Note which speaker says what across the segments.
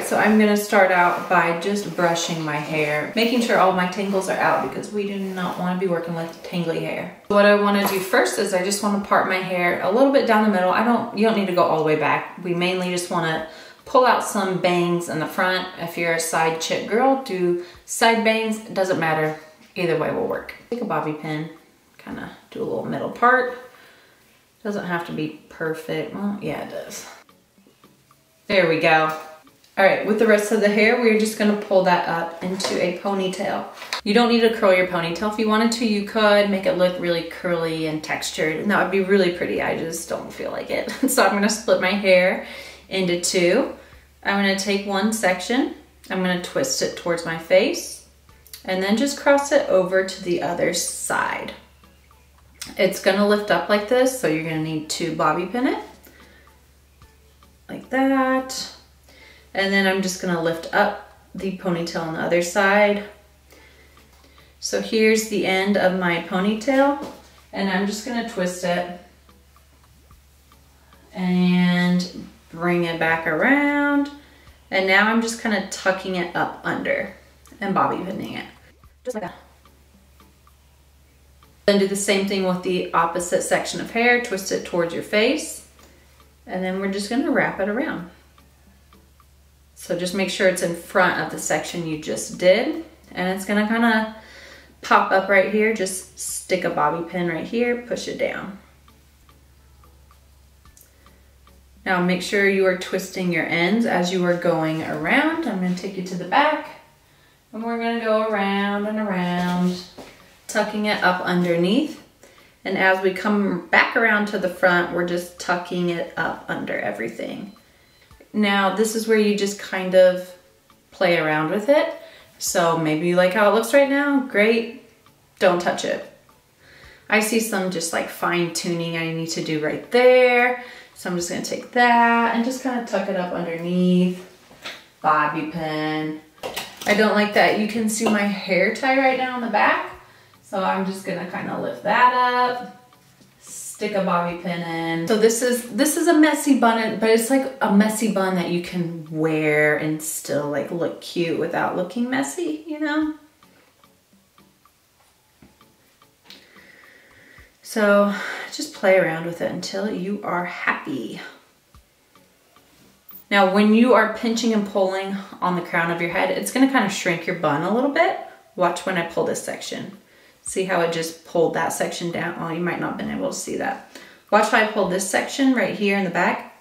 Speaker 1: right, so I'm gonna start out by just brushing my hair, making sure all my tangles are out because we do not wanna be working with tangly hair. What I wanna do first is I just wanna part my hair a little bit down the middle. I don't, you don't need to go all the way back. We mainly just wanna pull out some bangs in the front. If you're a side chick girl, do side bangs, it doesn't matter. Either way will work. Take a bobby pin, kinda do a little middle part. Doesn't have to be perfect. Well, yeah, it does. There we go. All right, with the rest of the hair, we're just gonna pull that up into a ponytail. You don't need to curl your ponytail. If you wanted to, you could make it look really curly and textured, and that would be really pretty. I just don't feel like it. so I'm gonna split my hair into two. I'm gonna take one section, I'm gonna twist it towards my face, and then just cross it over to the other side. It's gonna lift up like this, so you're gonna need to bobby pin it, like that. And then I'm just gonna lift up the ponytail on the other side. So here's the end of my ponytail and I'm just gonna twist it and bring it back around. And now I'm just kind of tucking it up under and bobby pinning it, just like that. Then do the same thing with the opposite section of hair, twist it towards your face, and then we're just gonna wrap it around. So just make sure it's in front of the section you just did. And it's gonna kinda pop up right here. Just stick a bobby pin right here, push it down. Now make sure you are twisting your ends as you are going around. I'm gonna take you to the back and we're gonna go around and around, tucking it up underneath. And as we come back around to the front, we're just tucking it up under everything. Now this is where you just kind of play around with it. So maybe you like how it looks right now, great, don't touch it. I see some just like fine tuning I need to do right there. So I'm just gonna take that and just kind of tuck it up underneath, bobby pin. I don't like that you can see my hair tie right now in the back. So I'm just gonna kind of lift that up stick a bobby pin in. So this is this is a messy bun, but it's like a messy bun that you can wear and still like look cute without looking messy, you know? So just play around with it until you are happy. Now, when you are pinching and pulling on the crown of your head, it's gonna kind of shrink your bun a little bit. Watch when I pull this section. See how it just pulled that section down? Oh, you might not have been able to see that. Watch how I pulled this section right here in the back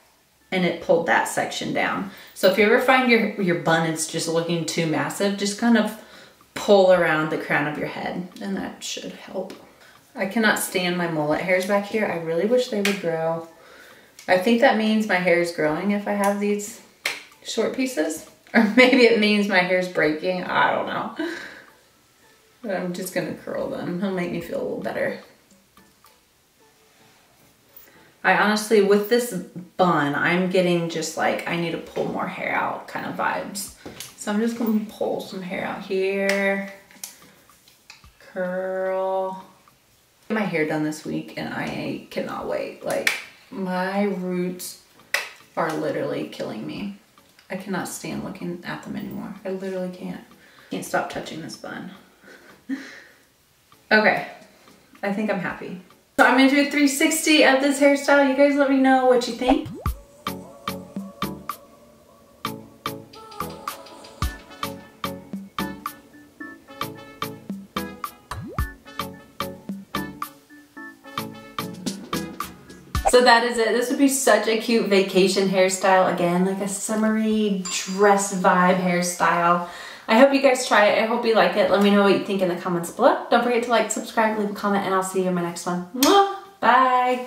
Speaker 1: and it pulled that section down. So if you ever find your, your bun is just looking too massive, just kind of pull around the crown of your head and that should help. I cannot stand my mullet hairs back here. I really wish they would grow. I think that means my hair is growing if I have these short pieces. Or maybe it means my hair's breaking. I don't know. But I'm just gonna curl them. He'll make me feel a little better. I honestly, with this bun, I'm getting just like, I need to pull more hair out kind of vibes. So I'm just gonna pull some hair out here. Curl. My hair done this week and I cannot wait. Like my roots are literally killing me. I cannot stand looking at them anymore. I literally can't. Can't stop touching this bun. okay, I think I'm happy. So I'm gonna do a 360 of this hairstyle. You guys let me know what you think. So that is it. This would be such a cute vacation hairstyle. Again, like a summery dress vibe hairstyle. I hope you guys try it. I hope you like it. Let me know what you think in the comments below. Don't forget to like, subscribe, leave a comment, and I'll see you in my next one. Bye.